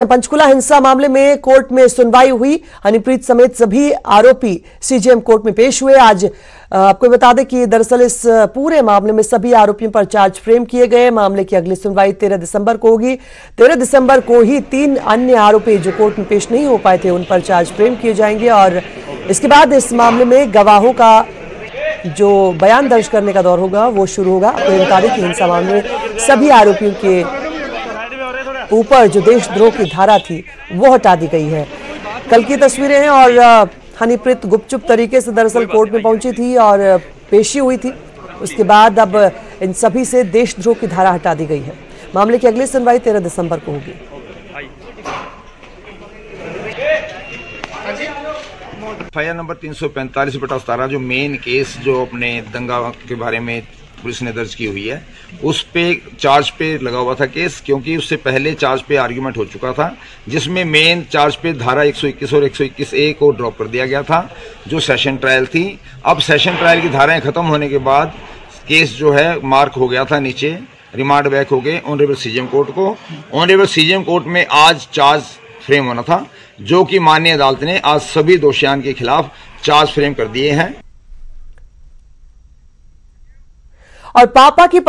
पंचकुला हिंसा मामले में कोर्ट में सुनवाई हुई। हनीप्रीत समेत सभी आरोपी सीजेएम कोर्ट में पेश हुए। आज आपको बता दें कि दरअसल इस पूरे मामले में सभी आरोपियों पर चार्ज फ्रेम किए गए। मामले की अगली सुनवाई 13 दिसंबर को होगी। 13 दिसंबर को ही तीन अन्य आरोपी जो कोर्ट में पेश नहीं हो पाए थे, उन पर चार्ज फ्रेम किए जाएँगे। और इसके बाद इस मामले में गवाहों का जो बयान दर्ज करने का दौर होगा, वो शुरू होगा। आपको बता दें कि हिंसा मामले में सभी आरोपियों के ऊपर जो देशद्रोह की धारा थी वो हटा दी गई है। कल की तस्वीरें हैं और हनीप्रीत गुपचुप तरीके से दरअसल कोर्ट में पहुँची थी और पेशी हुई थी। उसके बाद अब इन सभी से देशद्रोह की धारा हटा दी गई है। मामले की अगली सुनवाई तेरह दिसंबर को होगी। एफ़ नंबर तीन सौ पैंतालीस बटा सतारह जो मेन केस जो अपने दंगा के बारे में पुलिस ने दर्ज की हुई है। उस पे चार्ज पे लगा हुआ था केस, क्योंकि उससे पहले चार्ज पे आर्ग्यूमेंट हो चुका था, जिसमें मेन चार्ज पे धारा 121 और 121 ए को ड्रॉप कर दिया गया था, जो सेशन ट्रायल थी। अब सेशन ट्रायल की धाराएँ खत्म होने के बाद केस जो है मार्क हो गया था नीचे रिमांड बैक हो गए ऑनरेबल सीजीएम कोर्ट को। ऑनरेबल सीजीएम कोर्ट में आज चार्ज फ्रेम होना था, जो कि माननीय अदालत ने आज सभी दोषियान के खिलाफ चार्ज फ्रेम कर दिए हैं। और पापा की